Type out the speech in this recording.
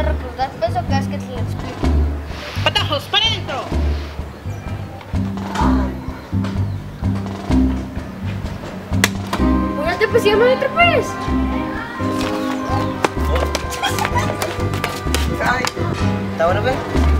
hagas peso cada vez que te lo explico. ¡Patajos, para adentro! Muévete, pues, ya muévete, pues. Ay, ¿Está bueno, ve?